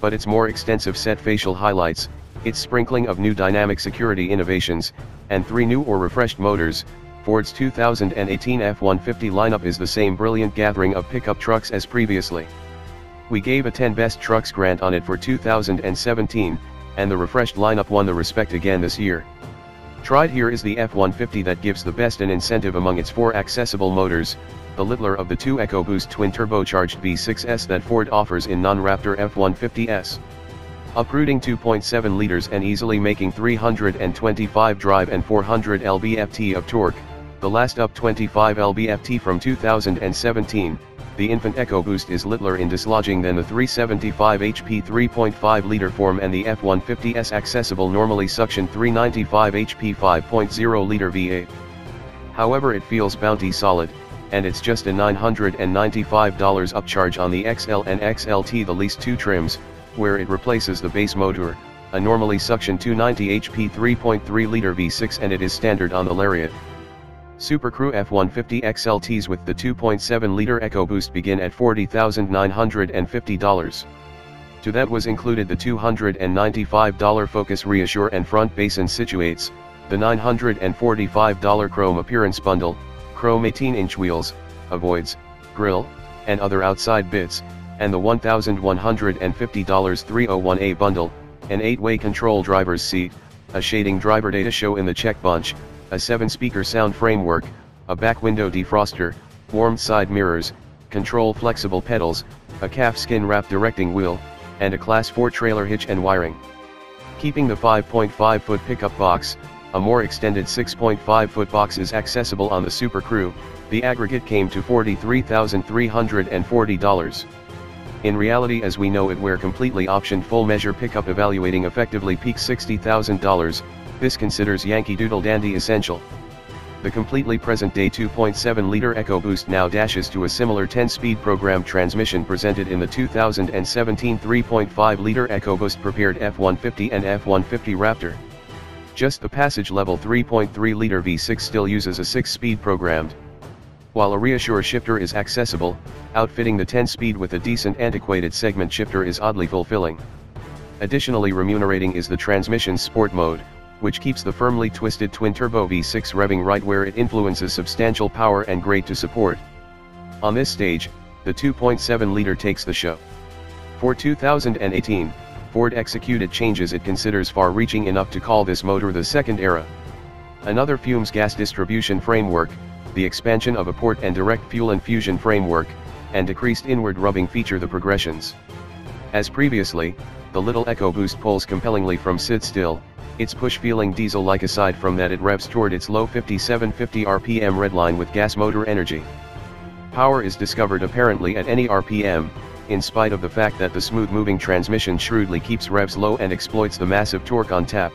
but its more extensive set facial highlights, its sprinkling of new dynamic security innovations, and three new or refreshed motors, Ford's 2018 F-150 lineup is the same brilliant gathering of pickup trucks as previously. We gave a 10 Best Trucks grant on it for 2017, and the refreshed lineup won the respect again this year. Tried here is the F-150 that gives the best an incentive among its four accessible motors, the littler of the two EcoBoost twin-turbocharged V6S that Ford offers in non-Raptor F-150S. Uprooting 2.7 liters and easily making 325 drive and 400 lb-ft of torque, the last up 25 lb-ft from 2017, the Infant EcoBoost is littler in dislodging than the 375 HP 3.5 liter form and the F-150S accessible normally suction 395 HP 5.0 liter V8. However it feels bounty solid, and it's just a $995 upcharge on the XL and XLT the least two trims, where it replaces the base motor, a normally suction 290 HP 3.3 liter V6 and it is standard on the Lariat. Super Crew F-150 XLTs with the 2.7-liter EcoBoost begin at $40,950. To that was included the $295 Focus Reassure and Front Basin Situates, the $945 Chrome Appearance Bundle, Chrome 18-inch wheels, avoids, grille, and other outside bits, and the $1,150 301A bundle, an 8-way control driver's seat, a shading driver data show in the check bunch, a 7-speaker sound framework, a back window defroster, warmed side mirrors, control flexible pedals, a calf skin wrap directing wheel, and a class 4 trailer hitch and wiring. Keeping the 5.5 foot pickup box, a more extended 6.5 foot box is accessible on the Super Crew, the aggregate came to $43,340. In reality as we know it we're completely optioned full measure pickup evaluating effectively peak $60,000, this considers Yankee Doodle Dandy essential. The completely present-day 2.7-liter EcoBoost now dashes to a similar 10-speed program transmission presented in the 2017 3.5-liter EcoBoost prepared F-150 and F-150 Raptor. Just the passage-level 3.3-liter V6 still uses a 6-speed programmed. While a reassure shifter is accessible, outfitting the 10-speed with a decent antiquated segment shifter is oddly fulfilling. Additionally remunerating is the transmission's sport mode, which keeps the firmly twisted twin-turbo V6 revving right where it influences substantial power and great to support. On this stage, the 2.7-liter takes the show. For 2018, Ford executed changes it considers far-reaching enough to call this motor the second era. Another fumes gas distribution framework, the expansion of a port and direct fuel infusion framework, and decreased inward rubbing feature the progressions. As previously, the little EcoBoost pulls compellingly from sit still, its push-feeling diesel-like aside from that it revs toward its low 5750 RPM redline with gas motor energy. Power is discovered apparently at any RPM, in spite of the fact that the smooth-moving transmission shrewdly keeps revs low and exploits the massive torque on tap.